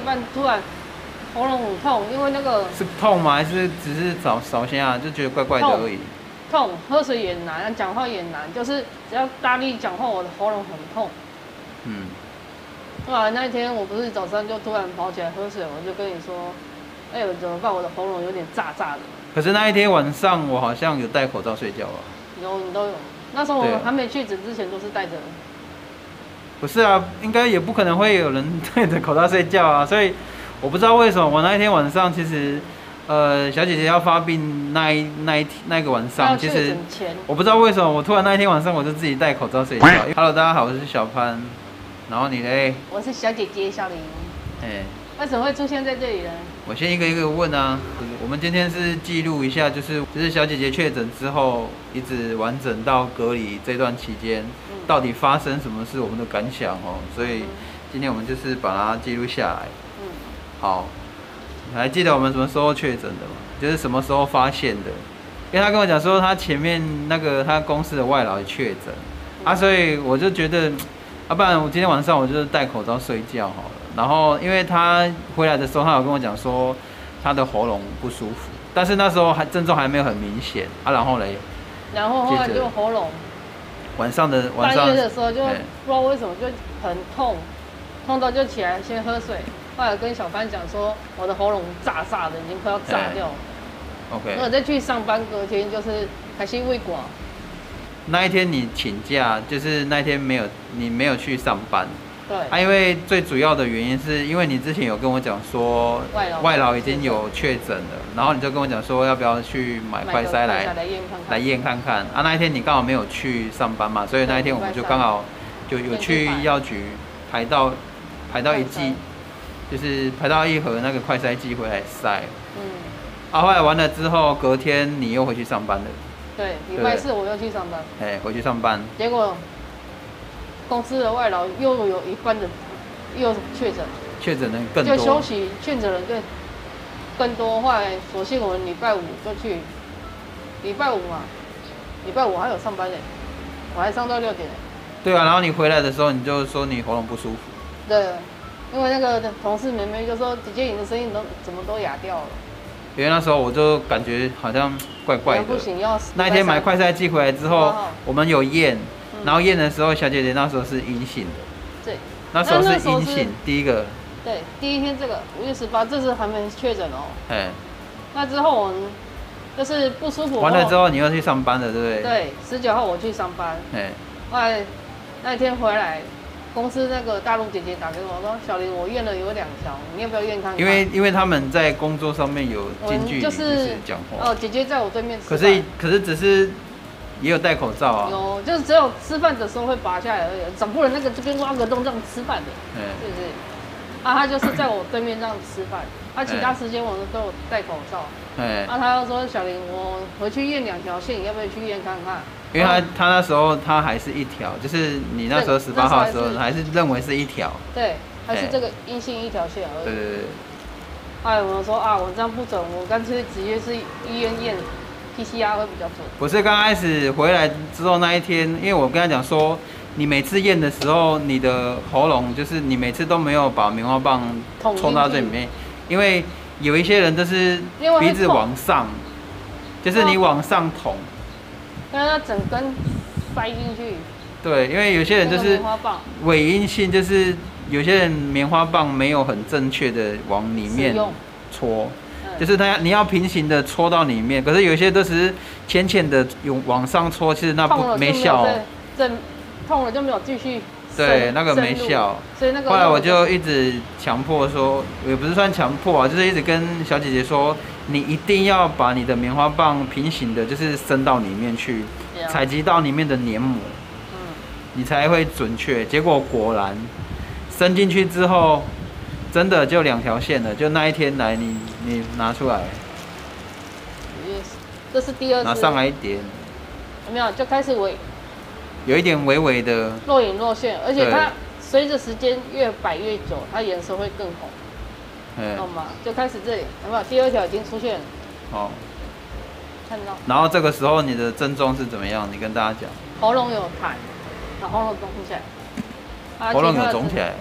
半突然喉咙很痛，因为那个是痛吗？还是只是早少先啊，就觉得怪怪的而已？痛，喝水也难，讲话也难，就是只要大力讲话，我的喉咙很痛。嗯。啊，那一天我不是早上就突然跑起来喝水，我就跟你说，哎呦怎么办？我的喉咙有点炸炸的。可是那一天晚上我好像有戴口罩睡觉啊。有，你都有。那时候我还没确诊之前都是戴着。不是啊，应该也不可能会有人戴着口罩睡觉啊，所以我不知道为什么我那一天晚上其实。呃，小姐姐要发病那一那一天那个晚上，其实我不知道为什么，我突然那一天晚上我就自己戴口罩睡觉。Hello，大家好，我是小潘，然后你嘞？我是小姐姐小林。哎，为什么会出现在这里呢？我先一个一个问啊。我们今天是记录一下，就是就是小姐姐确诊之后，一直完整到隔离这段期间，到底发生什么事，我们的感想哦。所以今天我们就是把它记录下来。嗯，好。还记得我们什么时候确诊的吗？就是什么时候发现的？因为他跟我讲说，他前面那个他公司的外劳也确诊啊，所以我就觉得，啊，不然我今天晚上我就戴口罩睡觉好了。然后，因为他回来的时候，他有跟我讲说他的喉咙不舒服，但是那时候还症状还没有很明显啊。然后嘞，然后后来就喉咙，晚上的晚上的时候就不知道为什么就很痛，痛到就起来先喝水。后来跟小帆讲说，我的喉咙炸炸的，已经快要炸掉了。OK。那我再去上班，隔天就是开心胃管。那一天你请假，就是那一天没有你没有去上班。对。啊，因为最主要的原因是因为你之前有跟我讲说，外劳外劳已经有确诊了，然后你就跟我讲说要不要去买快筛来来验看看。啊，那一天你刚好没有去上班嘛，所以那一天我们就刚好就有去药局排到排到一季。就是排到一盒那个快筛剂回来筛，嗯，啊，后来完了之后，隔天你又回去上班了，对，礼拜四我又去上班，哎，回去上班，结果公司的外劳又有一半的又确诊，确诊人更多，就休息确诊人更更多，后来索性我们礼拜五就去，礼拜五嘛，礼拜五还有上班呢，我还上到六点嘞，对啊，然后你回来的时候，你就说你喉咙不舒服，对。因为那个同事妹妹就说：“姐姐，你的声音都怎么都哑掉了？”因为那时候我就感觉好像怪怪的。不行，要那一天买快筛寄回来之后，我们有验，然后验的时候，小姐姐那时候是阴性的。对，那时候是阴性，第一个。对，第一天这个五月十八，这是还没确诊哦。哎。那之后我们就是不舒服。完了之后你要去上班了，对不对？对，十九号我去上班。哎。后来那天回来。公司那个大陆姐姐打给我，说小林，我验了有两条，你要不要验看看？因为因为他们在工作上面有近距离讲话。哦，姐姐在我对面。可是可是只是也有戴口罩啊。有，就是只有吃饭的时候会拔下来而已，总不能那个这边挖个洞这样吃饭的，是不是？啊，他就是在我对面这样吃饭，他其他时间我们都有戴口罩。哎。啊，他又说小林，我回去验两条线，你要不要去验看看？因为他他那时候他还是一条，就是你那时候十八号的时候还是认为是一条，对，还是这个阴性一条线而已。对对对。哎，我说啊，我这样不准，我干脆直接是医院验 PCR 会比较准。不是刚开始回来之后那一天，因为我跟他讲说，你每次验的时候，你的喉咙就是你每次都没有把棉花棒冲到这里面，因为有一些人就是鼻子往上，就是你往上捅。让它整根塞进去。对，因为有些人就是尾音性，就是有些人棉花棒没有很正确的往里面戳，就是它你要平行的戳到里面，可是有些都是浅浅的用往上戳，其实那不没效。这痛了就没有继续。对，那个没效。所以那个后来我就一直强迫说，也不是算强迫啊，就是一直跟小姐姐说。你一定要把你的棉花棒平行的，就是伸到里面去，采集到里面的黏膜，嗯，你才会准确。结果果然，伸进去之后，真的就两条线了。就那一天来，你你拿出来，这是第二次，拿上来一点，有没有，就开始微，有一点微微的若隐若现，而且它随着时间越摆越久，它颜色会更红。懂吗？就开始这里，有没有？第二条已经出现了。好，看到。然后这个时候你的症状是怎么样？你跟大家讲。喉咙有痰，然后喉咙肿起来。喉咙有肿起来。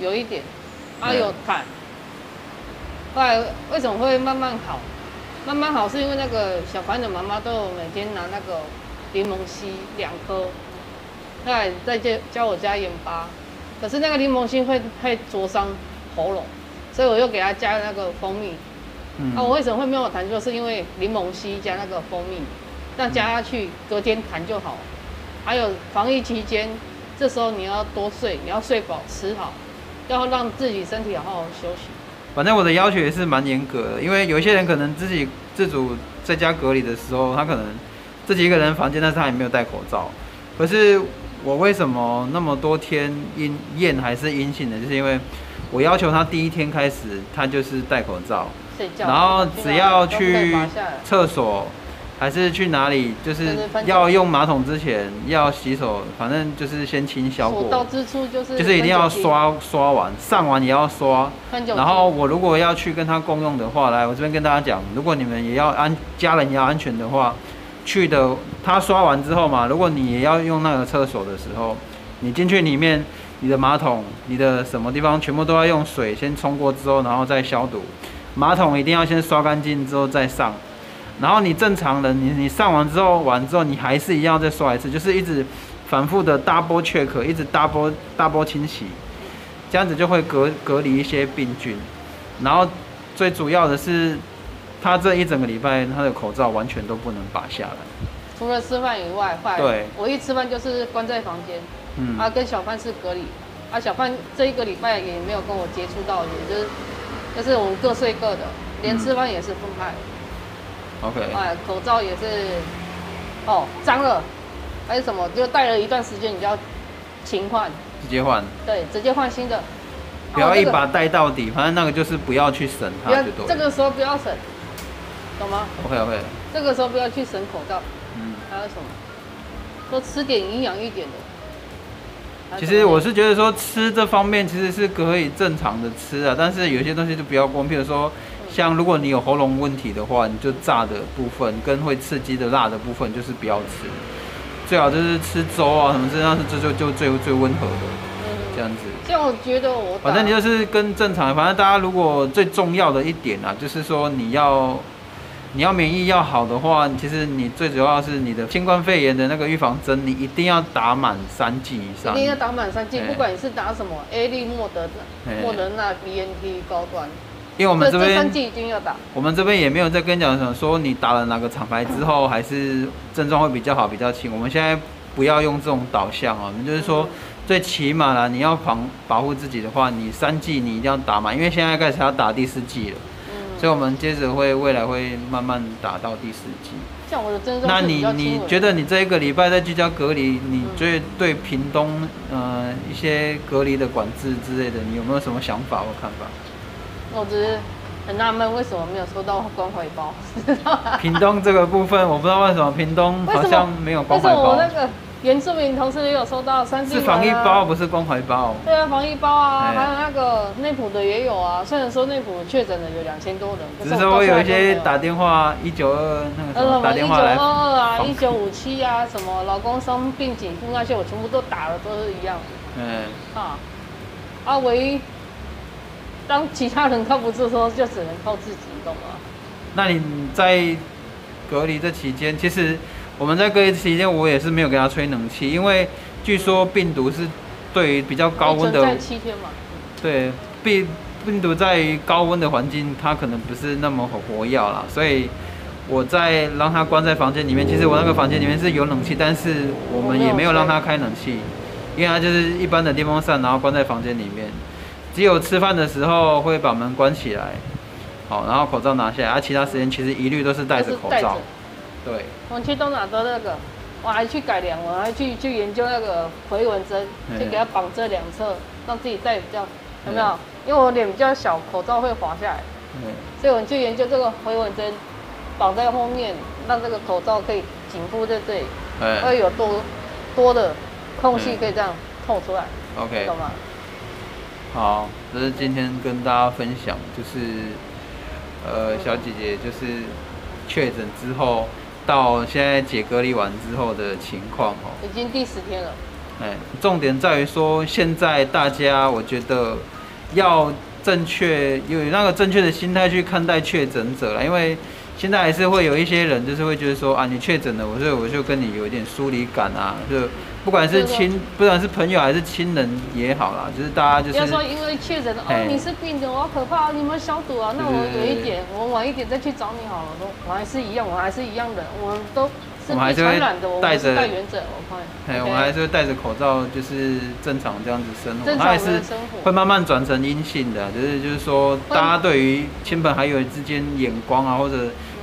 有一点。啊有痰。后来为什么会慢慢好？慢慢好是因为那个小凡的妈妈都有每天拿那个柠檬烯两颗，后来再教教我加盐巴，可是那个柠檬烯会会灼伤喉咙，所以我又给他加那个蜂蜜。啊，我为什么会没有痰？就是因为柠檬烯加那个蜂蜜，那加下去隔天痰就好。还有防疫期间，这时候你要多睡，你要睡饱吃好，要让自己身体好好休息。反正我的要求也是蛮严格的，因为有一些人可能自己自主在家隔离的时候，他可能自己一个人房间，但是他也没有戴口罩。可是我为什么那么多天阴验还是阴性的？就是因为我要求他第一天开始，他就是戴口罩，然后只要去厕所。还是去哪里？就是要用马桶之前要洗手，反正就是先清消过。到之处就是就是一定要刷刷完，上完也要刷。然后我如果要去跟他共用的话，来我这边跟大家讲，如果你们也要安家人也要安全的话，去的他刷完之后嘛，如果你也要用那个厕所的时候，你进去里面，你的马桶、你的什么地方全部都要用水先冲过之后，然后再消毒。马桶一定要先刷干净之后再上。然后你正常人，你你上完之后完之后，你还是一样再刷一次，就是一直反复的 double check，一直 double double 清洗，这样子就会隔隔离一些病菌。然后最主要的是，他这一整个礼拜他的口罩完全都不能拔下来，除了吃饭以外，对，我一吃饭就是关在房间，嗯，啊跟小范是隔离，啊小范这一个礼拜也没有跟我接触到，也就是就是我们各睡各的，连吃饭也是分开。OK，哎，口罩也是，哦，脏了，还是什么？就戴了一段时间，你就要勤换，直接换，对，直接换新的，不要一把戴到底，反正那个就是不要去省它就这个时候不要省，懂吗？OK OK，这个时候不要去省口罩，嗯，还有什么？多吃点营养一点的。其实我是觉得说吃这方面其实是可以正常的吃啊，但是有些东西就不要光，譬如说。像如果你有喉咙问题的话，你就炸的部分跟会刺激的辣的部分就是不要吃，最好就是吃粥啊什么这样是这就就最最温和的，这样子。像我觉得我反正你就是跟正常，反正大家如果最重要的一点啊，就是说你要你要免疫要好的话，其实你最主要是你的新冠肺炎的那个预防针，你一定要打满三剂以上。一定要打满三剂，不管你是打什么 A 利、莫德、莫德纳、BNT 高端。因为我们这边，我们这边也没有在跟你讲什么，说你打了哪个厂牌之后，还是症状会比较好、比较轻。我们现在不要用这种导向啊，我们就是说，最起码啦，你要防保护自己的话，你三季你一定要打满，因为现在开始要打第四季了。嗯。所以我们接着会未来会慢慢打到第四季。像我的症状那你你觉得你这一个礼拜在居家隔离，你觉得对屏东呃一些隔离的管制之类的，你有没有什么想法或看法？我只是很纳闷，为什么没有收到关怀包？屏东这个部分，我不知道为什么屏东好像没有关怀包。我那个原住民同事也有收到三是防疫包，不是关怀包。对啊，防疫包啊，还有那个内埔的也有啊。虽然说内埔确诊的有两千多人，只是我有一些打电话一九二那个打电话来。一九二二啊，一九五七啊，什么老公生病紧急那些，我全部都打了，都是一样。嗯。啊，啊，唯一。当其他人靠不住的时候，就只能靠自己，懂吗？那你在隔离这期间，其实我们在隔离期间，我也是没有给他吹冷气，因为据说病毒是对于比较高温的七天嘛。对，病病毒在于高温的环境，它可能不是那么活跃啦，所以我在让他关在房间里面。其实我那个房间里面是有冷气，但是我们也没有让他开冷气，因为他就是一般的电风扇，然后关在房间里面。只有吃饭的时候会把门关起来，好，然后口罩拿下来，啊其他时间其实一律都是戴着口罩。对。我去东哪的那个，我还去改良，我还去去研究那个回纹针，就给它绑这两侧，让自己戴比较有没有？因为我脸比较小，口罩会滑下来。嗯。所以我去研究这个回纹针，绑在后面，让这个口罩可以紧箍在这里，会有多多的空隙可以这样透出来。OK。懂吗？好，这是今天跟大家分享，就是呃，小姐姐就是确诊之后到现在解隔离完之后的情况哦。已经第十天了。哎，重点在于说，现在大家我觉得要正确有那个正确的心态去看待确诊者了，因为现在还是会有一些人就是会觉得说啊，你确诊了，我所以我就跟你有一点疏离感啊，就。不管是亲，不管是朋友还是亲人也好啦，就是大家就是。不要说因为确诊哦，你是病人，我好可怕，你们消毒啊？那我有一点，我晚一点再去找你好了。都我还是一样，我还是一样的，我们都我们是带原者，我看。哎，我们还是会戴着口罩，就是正常这样子生活。正常的生活。会慢慢转成阴性的，就是就是说，大家对于亲朋好友之间眼光啊，或者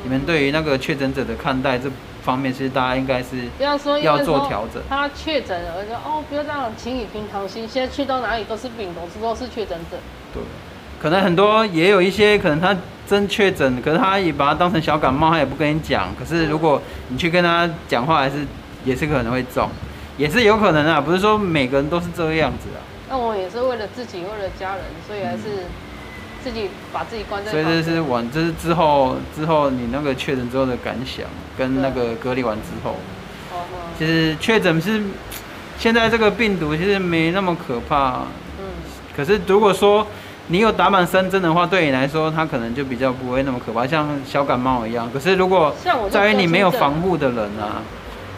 你们对于那个确诊者的看待这。方面其实大家应该是不要说要做调整。他确诊了，说哦，不要这样，请以平常心。现在去到哪里都是病毒，都是确诊者。对，可能很多也有一些可能他真确诊，可是他也把它当成小感冒，他也不跟你讲。可是如果你去跟他讲话，还是也是可能会中，也是有可能啊，不是说每个人都是这个样子啊。那我也是为了自己，为了家人，所以还是。自己把自己关在。所以这是完，这是之后之后你那个确诊之后的感想，跟那个隔离完之后。哦。其实确诊是现在这个病毒其实没那么可怕。嗯。可是如果说你有打满三针的话，对你来说它可能就比较不会那么可怕，像小感冒一样。可是如果在于你没有防护的人啊，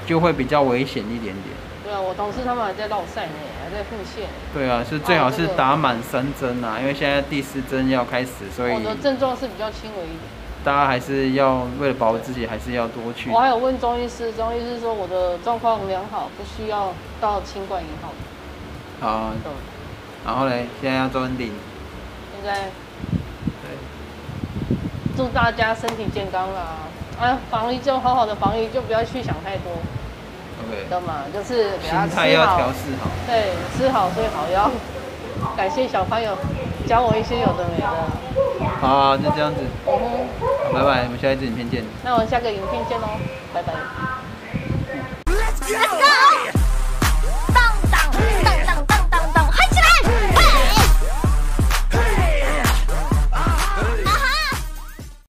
就会比较危险一点点。对啊，我同事他们还在绕赛呢，还在复线。对啊，是最好是打满三针啊，因为现在第四针要开始，所以我的症状是比较轻微一点。大家还是要为了保护自己，还是要多去。我还有问中医师，中医师说我的状况良好，不需要到清冠一号。好。然后嘞，现在要做 ending。现在。对。祝大家身体健康啦！啊，防疫就好好的防疫，就不要去想太多。知道吗？就是给他吃好，对，吃好睡好，要感谢小朋友教我一些有的没的。好，就这样子。嗯，拜拜，我们下一支影片见。那我们下个影片见喽，拜拜。